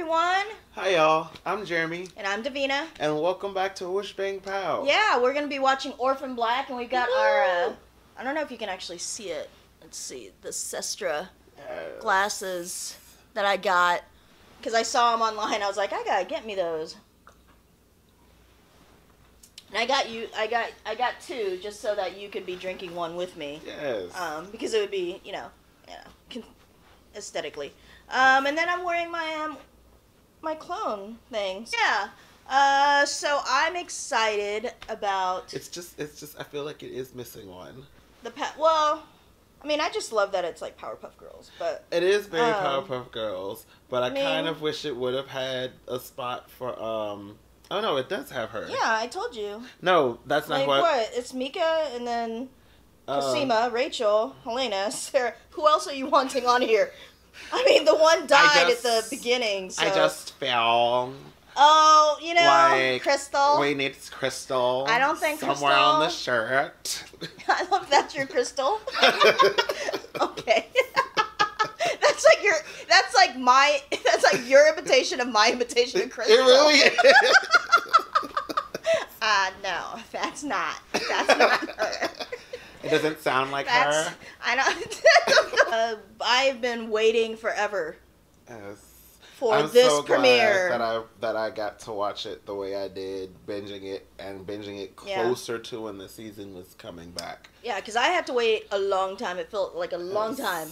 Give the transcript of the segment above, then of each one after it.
everyone. Hi y'all, I'm Jeremy, And I'm Davina. and welcome back to Wish Bang Pow. Yeah, we're gonna be watching Orphan Black, and we've got our. Uh, I don't know if you can actually see it. Let's see the Sestra Uh, glasses that I got because I saw them online. I was like, I gotta get me those. And I got you. I got. I got two just so that you could be drinking one with me. yes. um, because it would be, you know, you know, aesthetically. Um, and then I'm wearing my um, my clone things. Yeah. Uh, so I'm excited about it's just, it's just, I feel like it is missing one. the pet. Well, I mean, I just love that it's like Powerpuff Girls, but It is very Um, Powerpuff Girls, but I I mean- kind of wish it would have had a spot for, um, oh no, it does have her. yeah, I told you. No, that's not Like what. what? It's Mika and then uh, Cosima, Rachel, Helena, Sarah. Who else are you wanting on here? I mean, the one died just- at the beginning. So. I just fell. Oh, you know, Like, Crystal. We need Crystal. I don't think somewhere on the shirt. I love that's your crystal. okay. that's like your that's like my that's like your imitation of my imitation of Crystal. it crystal. really is. Uh no, that's not. That's not her. it doesn't sound like That's her. I don't uh, I've been waiting forever Yes. for I'm this so premiere. that I that I got to watch it the way I did, binging it and binging it Yeah. closer to when the season was coming back. yeah, cuz I had to wait a long time. It felt like a long Yes. time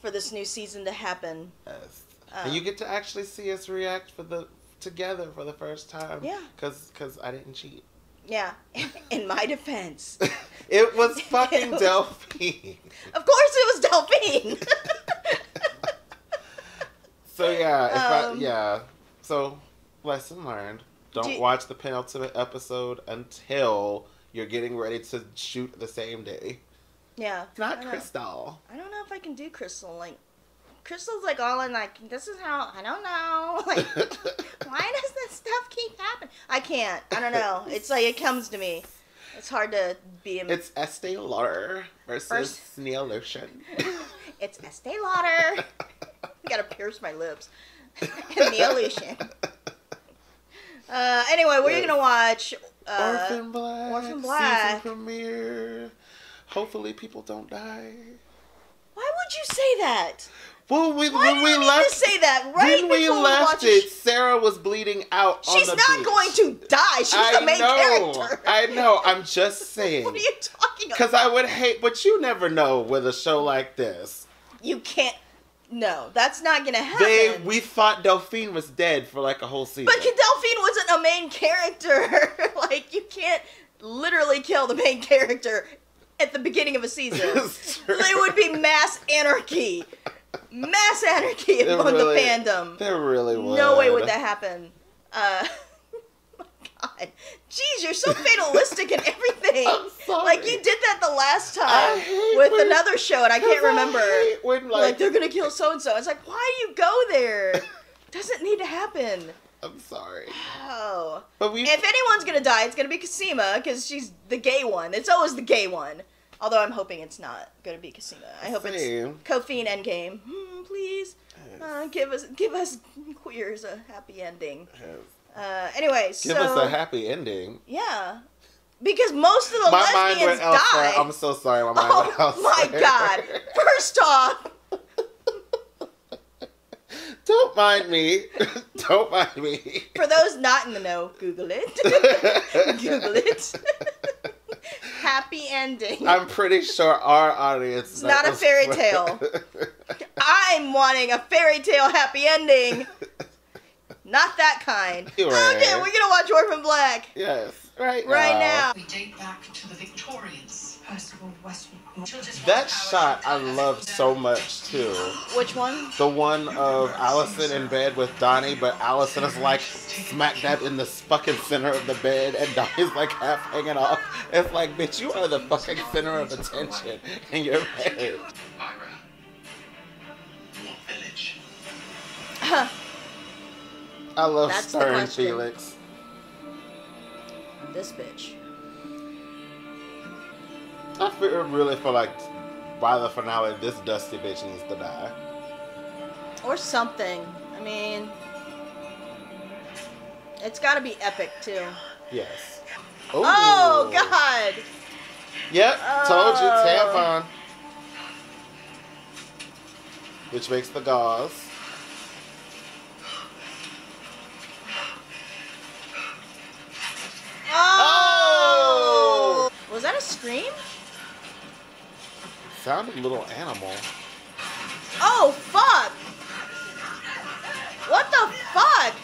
for this new season to happen. Yes. Uh, and you get to actually see us react for the together for the first time. Yeah. Cause, cause I didn't cheat. Yeah, in my defense. it was fucking It was- Delphine. Of course it was Delphine. So yeah, if I, Um, yeah. So lesson learned. Don't Do- watch the penultimate episode until you're getting ready to shoot the same day. yeah. It's not I know. Crystal. I don't know if I can do Crystal. Like, Crystal's like all in like, this is how, I don't know. Like, why does this stuff keep happening? I can't. I don't know. It's like, it comes to me. It's hard to be a. It's Estee Lauder versus First- Neolution. it's Estee Lauder. Gotta pierce my lips. and the illusion. Uh, anyway, we're gonna watch. Uh, Orphan Black. Orphan Black. Season premiere. Hopefully people don't die. why would you say that? Well, we, Why when we left, say that right when we left it, Sarah was bleeding out on She's not beach. going to die. She's I the main know. character. I know. I'm just saying. What are you talking about? Because I would hate, but you never know with a show like this. You can't. No, that's not gonna happen. They, we thought Delphine was dead for like a whole season. but Delphine wasn't a main character. like you can't literally kill the main character at the beginning of a season. It would be mass anarchy. Mass anarchy among really- the fandom. There really was. No way would that happen. Uh, my God, jeez, you're so fatalistic and everything. I'm sorry. Like you did that the last time with when- another show, and I can't remember. hate when like, like, they're gonna kill so and so. It's like, why you go there? Doesn't need to happen. I'm sorry, Oh, but we. if anyone's gonna die, it's gonna be Cosima because she's the gay one. It's always the gay one. Although I'm hoping it's not gonna be Cosima. I hope it's Same. Cophine and Endgame. Hmm, please, uh, give us give us queers a happy ending. Uh, anyway, Give so us a happy ending. yeah, because most of the my mind lesbians went elsewhere. die. I'm so sorry. My mind Oh my god! First off, Don't mind me. Don't mind me. for those not in the know, Google it. Google it. Happy ending. I'm pretty sure our audience. It's not a knows- fairy tale. I'm wanting a fairy tale happy ending. Not that kind. Right. Okay, we're gonna watch Orphan Black yes, right. right now. We date back to the Victorians. That shot I loved so much too. Which one? The one of Alison in bed with Donnie, but Alison is like smack dab in the fucking center of the bed, and Donnie's like half hanging off. It's like, bitch, you are the fucking center of attention in your bed. I love That's Stern. Felix. This bitch. I feel, really feel like by the finale, this dusty bitch needs to die. Or something. I mean, It's got to be epic too. Yes. Oh God! Yep, told you, Oh. tampon. Which makes the gauze. Oh! oh! Was that a scream? Sounded a little animal. Oh fuck! What the fuck?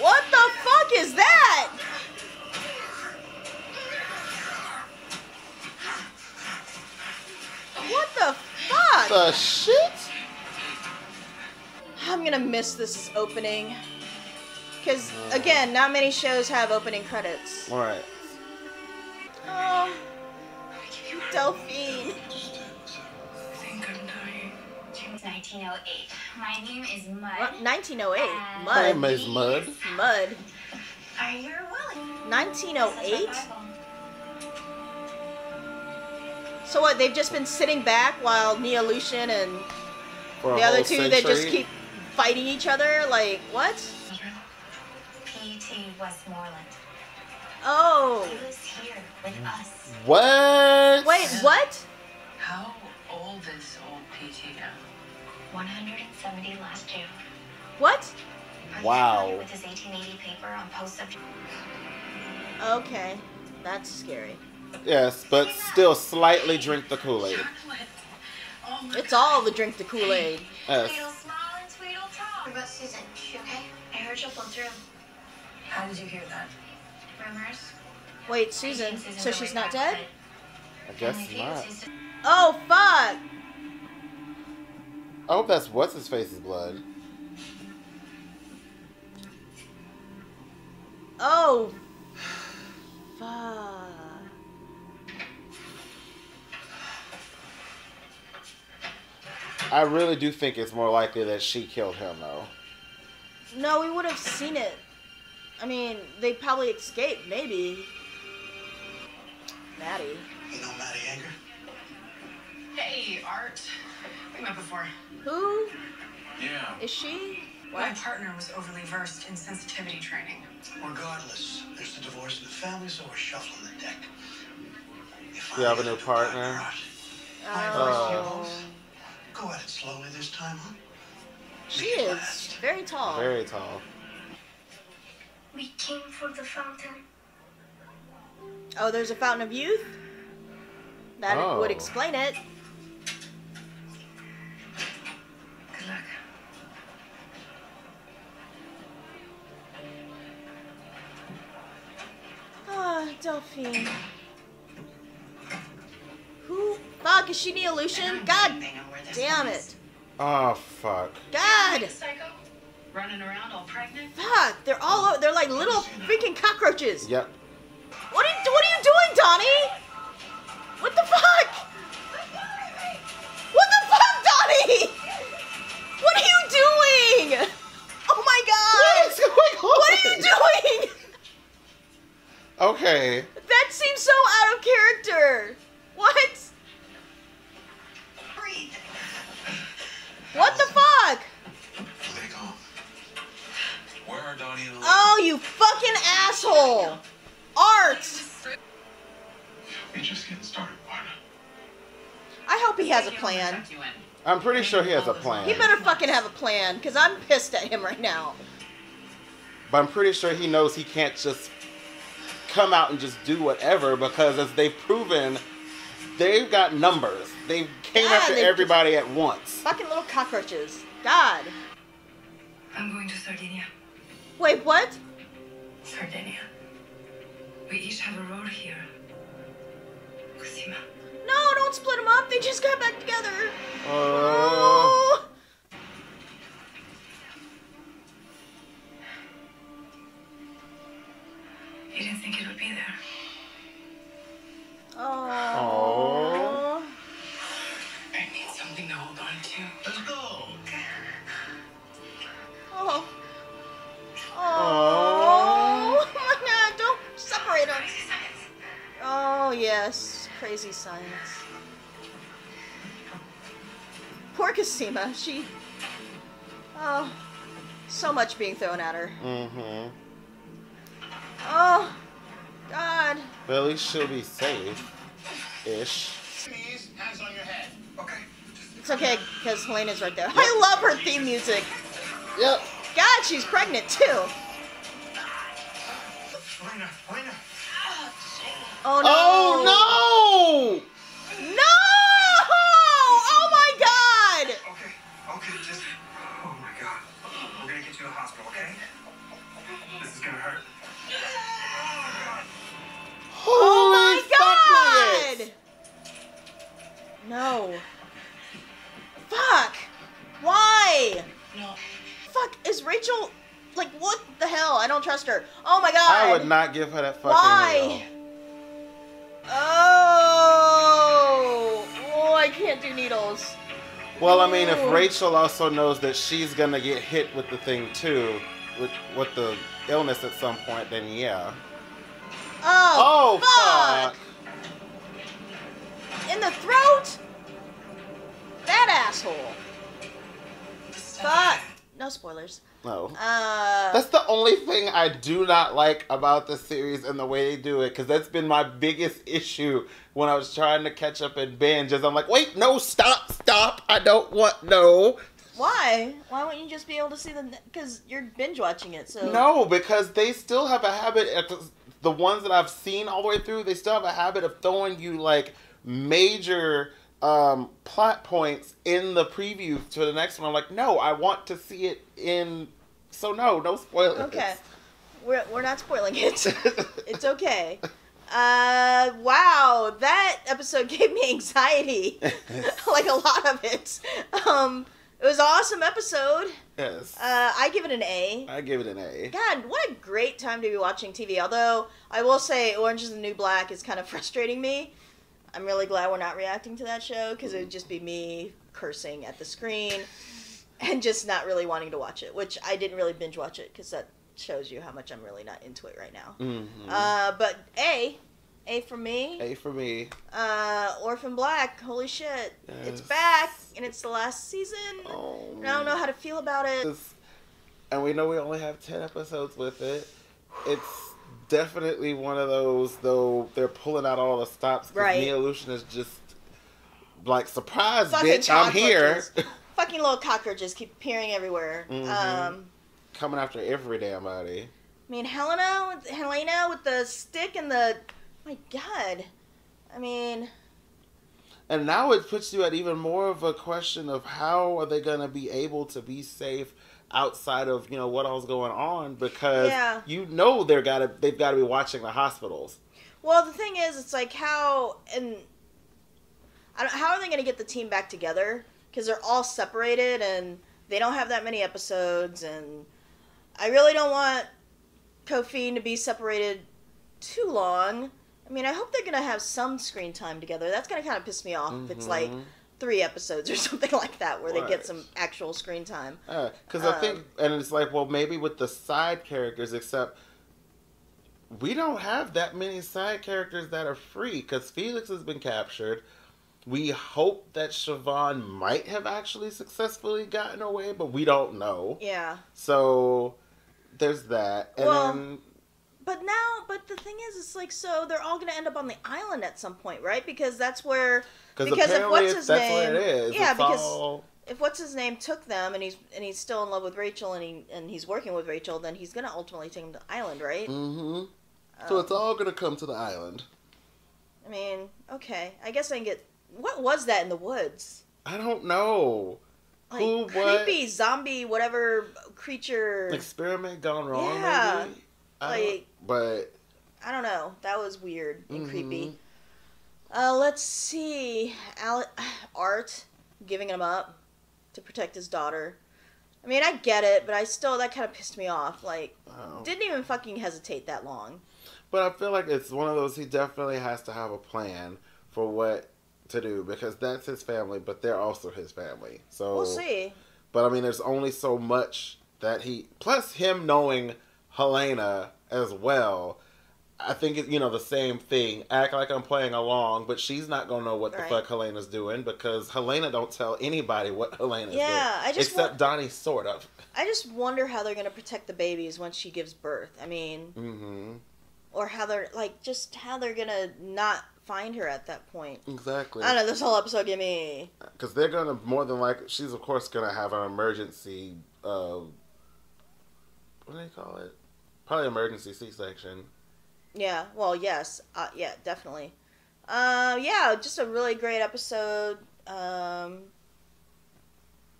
What the fuck is that? What the fuck? The shit? I'm gonna miss this opening. Because, uh. again, not many shows have opening credits. Alright. 1908. My name is Mud. What? 1908. Her name is Mud. Mud. Are you willing? 1908? So what, they've just been sitting back while Neolution and For the other whole two, they just keep fighting each other? Like, what? P.T. Westmorland. Oh. He was here with us. What? Wait, what? How old is old PT now? 170 last June. What? Wow. With his 1880 paper on post subject? Okay. That's scary. Yes, but still slightly drink the Kool-Aid. Oh my It's all the drink the Kool-Aid. Yes. Tweedle smile and tweedle talk. What about Susan? She okay? I heard she'll pull through. How did you hear that? Rumors? Wait, I Susan. So she's not dead? I guess only not. Oh, fuck! I hope that's what's his face's blood. Oh. Fuck. I really do think it's more likely that she killed him, though. No, we would have seen it. I mean, they probably escaped, maybe. Maddie. You know Maddie Anger? Hey, Art. We met before. Who Yeah. is she? My partner was overly versed in sensitivity training. Regardless, there's the divorce in the family, so we're shuffling the deck. If You I have a new to partner? out, Oh. Go at it slowly this time, huh? She is very tall. Very tall. We came for the fountain. Oh, there's a fountain of youth? That Oh. would explain it. Good luck. Ah, Delphine. Who? Fuck, is she Neolution? God They know where this damn one it. is. Oh, fuck. God! Running around all pregnant? Fuck, they're all. They're like little freaking cockroaches. Yep. What are you, what are you doing, Donnie? What the fuck? What the fuck, Donnie? What are you doing? Oh my god! What's going on? What are you doing? Okay. That seems so out of character. What? Breathe. What the fuck? Where they go? Where are Donnie and Oh, you fucking asshole! Art! We're just getting started, partner. I hope he has a plan. I'm pretty sure he has a plan. He better fucking have a plan, because I'm pissed at him right now. But I'm pretty sure he knows he can't just come out and just do whatever because as they've proven, they've got numbers. They came Yeah, after they- everybody at once. Fucking little cockroaches. God. I'm going to Sardinia. Wait, what? Sardinia. We each have a role here. Cosima. No, don't split them up. They just got back together. Uh, Oh. You didn't think it would be there. Oh. Crazy science. Poor Cosima. She. Oh. So much being thrown at her. Mm-hmm. Oh, God. But at least she'll be safe. Ish. Please, hands on your head. Okay. It's okay, because Helena's right there. I love her theme music. Yep. God, she's pregnant too. Elena, Elena. Oh no. Oh No. Fuck! Why? No. Fuck, is Rachel. Like, what the hell? I don't trust her. Oh my god! I would not give her that fucking Why? needle. Oh! Oh, I can't do needles. Well, I mean, if Rachel also knows that she's gonna get hit with the thing too, with with the illness at some point, then yeah. Oh, Oh, fuck! In the throat? That asshole. Fuck. No spoilers. No. Uh. That's the only thing I do not like about the series and the way they do it, because that's been my biggest issue when I was trying to catch up and binge. Is I'm like, wait, no, stop, stop! I don't want no, Why? Why won't you just be able to see the? Because you're binge watching it, so. no, because they still have a habit. At the, the ones that I've seen all the way through, they still have a habit of throwing you like major um plot points in the preview to the next one. I'm like, no, I want to see it in. So no, no spoilers. Okay. We're, we're not spoiling it. it's okay. Uh, wow, that episode gave me anxiety. like a lot of it. Um, it was an awesome episode. yes. Uh, I give it an A. I give it an A. God, what a great time to be watching TV. Although I will say, Orange is the New Black is kind of frustrating me. I'm really glad we're not reacting to that show because it would just be me cursing at the screen and just not really wanting to watch it. Which I didn't really binge watch it because that shows you how much I'm really not into it right now. Mhm. Uh, but A, A for me. A for me. Uh, Orphan Black, holy shit, it's back and it's the last season. Oh, And I don't know how to feel about it. It's- and we know we only have 10 episodes with it. It's definitely one of those, though, they're pulling out all the stops. Right. Neolution is just like, surprise, Fucking bitch, I'm here. Fucking little cockroaches keep appearing everywhere. Mhm. Um, Coming after every damn body. I mean, Helena, Helena with the stick and the. My God. I mean, And now it puts you at even more of a question of how are they going to be able to be safe outside of, you know, what all's going on because Yeah. you know they're got to they've got to be watching the hospitals. well, the thing is, it's like how and I don't, how are they going to get the team back together? Because they're all separated and they don't have that many episodes, and I really don't want Cophine to be separated too long. I mean, I hope they're going to have some screen time together. That's going to kind of piss me off if it's like Mhm. Three episodes or something like that where they get some actual screen time. Because I think, Um, and it's like, well, maybe with the side characters, except we don't have that many side characters that are free. Because Felix has been captured. We hope that Siobhan might have actually successfully gotten away, but we don't know. Yeah. So there's that, and Well, then But now, but the thing is, it's like, so they're all going to end up on the island at some point, right? Because that's where, because if what's his that's name- what it is. Yeah, It's because- all- if what's his name took them and he's and he's still in love with Rachel and he and he's working with Rachel, then he's going to ultimately take him to the island, right? Mm Mhm. So Um, it's all gonna come to the island. I mean, okay, I guess I can get. What was that in the woods? I don't know. Like Who, what? creepy zombie, whatever creature. Experiment gone wrong, Yeah. maybe. Like- but I don't know. That was weird and Mhm. creepy. Uh, let's see. Al- Art giving him up to protect his daughter. I mean, I get it, but I still that kind of pissed me off. Like, oh. didn't even fucking hesitate that long. But I feel like it's one of those he definitely has to have a plan for what to do because that's his family, but they're also his family. So We'll see. But I mean, there's only so much that he. Plus, him knowing Helena as well, I think it, you know the same thing. Act like I'm playing along, but she's not gonna know what the fuck Helena's doing because Helena don't tell anybody what Helena's doing. Yeah, I just except want- Donnie, sort of. I just wonder how they're gonna protect the babies once she gives birth. I mean, hmm or how they're like just how they're gonna not find her at that point. Exactly. I don't know. This whole episode gave me. Because they're gonna more than like she's of course gonna have an emergency. Uh, what do they call it? Probably emergency C-section. Yeah. Well, yes. Uh, yeah, definitely. Uh, yeah, just a really great episode. Um,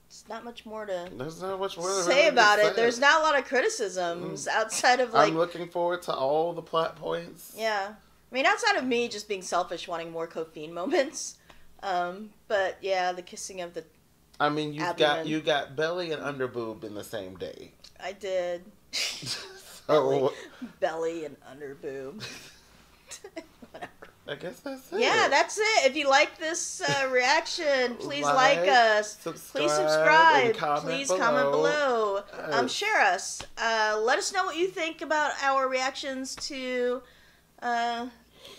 it's not much more to There's not much more to say really about say. it. There's not a lot of criticisms outside of like I'm looking forward to all the plot points. Yeah. I mean, outside of me just being selfish, wanting more Cophine moments. Um, but yeah, the kissing of the. I mean, you've got you got belly and underboob in the same day. I did. So Belly and underboob. Whatever. I guess that's it. Yeah, that's it. If you like this uh, reaction, please like, Like, us. subscribe, Please subscribe. comment Please below. comment below. Um, Yes. share us. Uh, let us know what you think about our reactions to uh,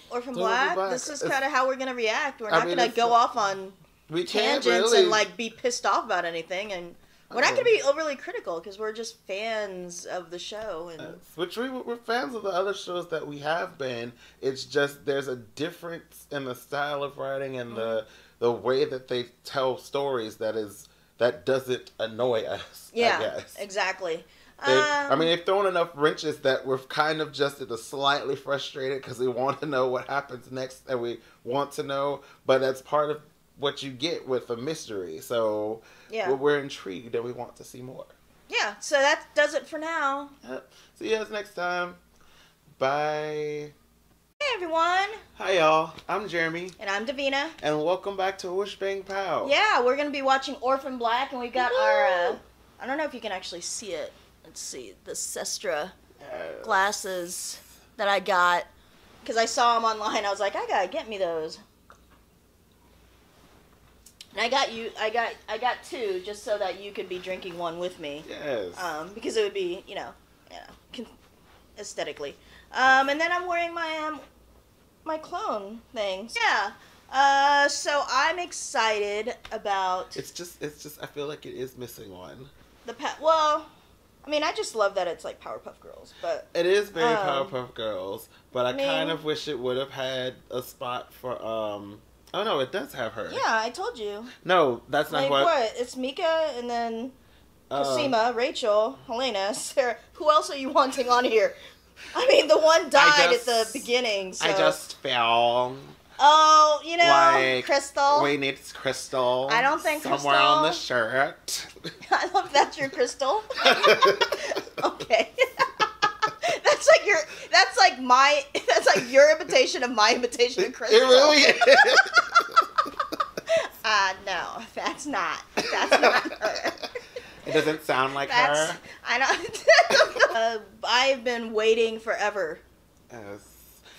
Orphan Black. Black. This is kind of how we're gonna react. We're I not mean, gonna go off on we tangents really and like be pissed off about anything, and we're not Oh. gonna be overly critical because we're just fans of the show. And Yes, Which we, we're fans of the other shows that we have been. It's just there's a difference in the style of writing and the Mm-hmm. the way that they tell stories that is that doesn't annoy us. yeah, I guess. exactly. They, I Um, mean, they've thrown enough wrenches that we're kind of just at the slightly frustrated because we want to know what happens next, and we want to know. But that's part of what you get with a mystery. So yeah, we're, we're intrigued and we want to see more. yeah. So that does it for now. Yep. See you guys next time. Bye. Hey everyone, Hi y'all. I'm Jeremy, and I'm Davina. and welcome back to Wish Bang Pow. Yeah, we're gonna be watching Orphan Black, and we've got our. Uh, I don't know if you can actually see it. Let's see the Sestra Uh, glasses that I got because I saw them online. I was like, I gotta get me those. And I got you. I got. I got two just so that you could be drinking one with me. yes. Um, because it would be, you know, you know, con- aesthetically. Um, and then I'm wearing my um, my clone thing. Yeah. Uh, so I'm excited about it's just, it's just. I feel like it is missing one. the pa- well. I mean, I just love that it's like Powerpuff Girls, but It is very Um, Powerpuff Girls, but I I mean- kind of wish it would have had a spot for um. Oh no, it does have her. yeah, I told you. No, that's not Like what. what? It's Mika and then um, Cosima, Rachel, Helena, Sarah. Who else are you wanting on here? I mean, the one died just- at the beginning. So. I just fell. Oh, you know, Like, Crystal. We need Crystal. I don't think somewhere on the shirt. I love that's your crystal. okay. That's like your that's like my that's like your imitation of my imitation of Chris. it really is. Uh no, that's not. That's not her. it doesn't sound like That's her. I don't uh, I've been waiting forever Yes.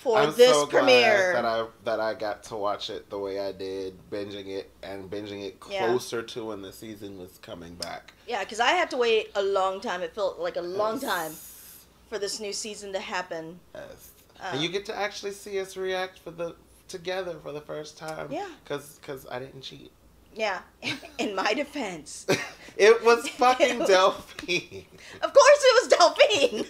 for I'm this so glad premiere. that I that I got to watch it the way I did, binging it and binging it Yeah. closer to when the season was coming back. yeah, because I had to wait a long time. It felt like a long Yes. time for this new season to happen. Yes. Uh, and you get to actually see us react for the together for the first time. Yeah. Cause, cause I didn't cheat. Yeah, in my defense. it was fucking It was- Delphine. Of course it was Delphine.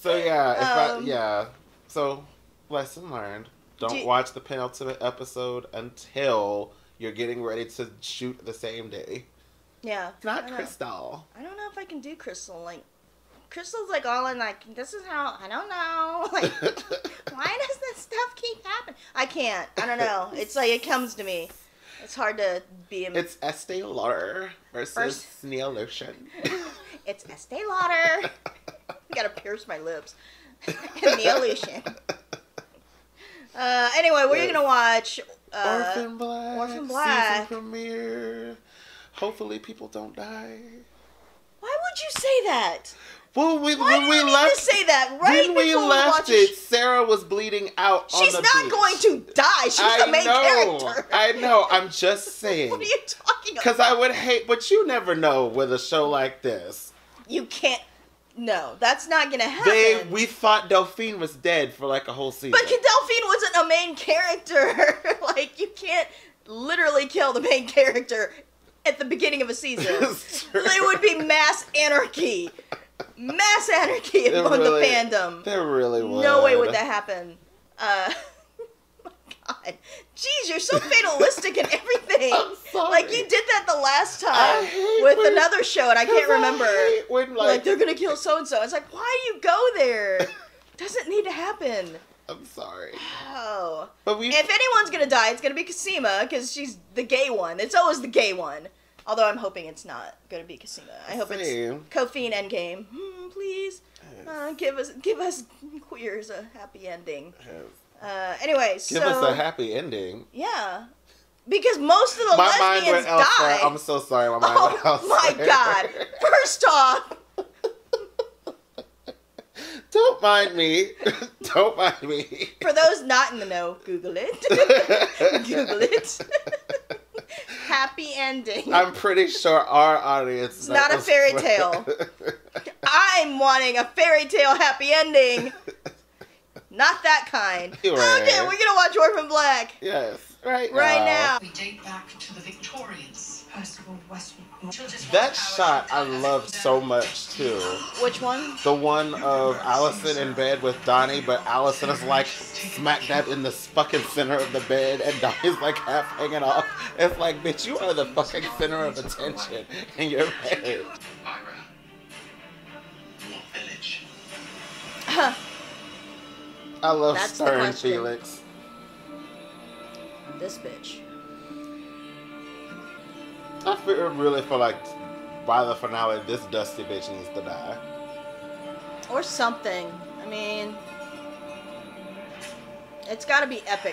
So yeah, if I, Um, yeah. So lesson learned. Don't Do- watch the penultimate episode until you're getting ready to shoot the same day. Yeah. It's not I. Crystal. I don't know if I can do Crystal. Like, Crystal's like all in like, this is how, I don't know. Like, why does this stuff keep happening? I can't. I don't know. It's like, it comes to me. It's hard to be a. It's Estee Lauder versus First- Neolution. it's Estee Lauder. Gotta pierce my lips. and the illusion. Uh, anyway, we're Yes. gonna watch. Uh, Orphan Black. Orphan Black. Season premiere. Hopefully people don't die. why would you say that? Well, we, Why when we you left, to say that right when we left it, Sarah was bleeding out on She's not beach. going to die. She's I the main know. character. I know. I'm just saying. What are you talking about? Because I would hate, but you never know with a show like this. You can't. No, that's not gonna happen. They we thought Delphine was dead for like a whole season. But Delphine wasn't a main character. like you can't literally kill the main character at the beginning of a season. It would be mass anarchy. Mass anarchy among really- the fandom. There really was. No way would that happen. Uh my god. Jeez, you're so fatalistic and everything. I'm sorry. Like you did that the last time with when- another show and I can't remember. hate when like, like, they're gonna kill so and so. It's like, why you go there? Doesn't need to happen. I'm sorry, Oh. but we. If anyone's gonna die, it's gonna be Cosima because she's the gay one. It's always the gay one. Although I'm hoping it's not gonna be Cosima. I hope it's Same. Cophine and Endgame. Hmm, please, uh, give us give us queers a happy ending. Uh, anyway, Give so us a happy ending. yeah, because most of the my mind lesbians die. I'm so sorry. My oh my god! First off, Don't mind me. Don't mind me. for those not in the know, Google it. Google it. Happy ending. I'm pretty sure our audience. It's not a fairy tale. I'm wanting a fairy tale happy ending. Not that kind. Right. Okay, oh, we're gonna watch Orphan Black yes, right. right now. We date back to the Victorians. That shot I love so much too. Which one? The one of Alison in bed with Donnie, but Alison is like smack dab in the fucking center of the bed, and Donnie's like half hanging off. It's like, bitch, you are the fucking center of attention in your bed. I love That's Stern. Felix. This bitch. I feel, really feel like by the finale, this dusty bitch needs to die. Or something. I mean, it's gotta be epic.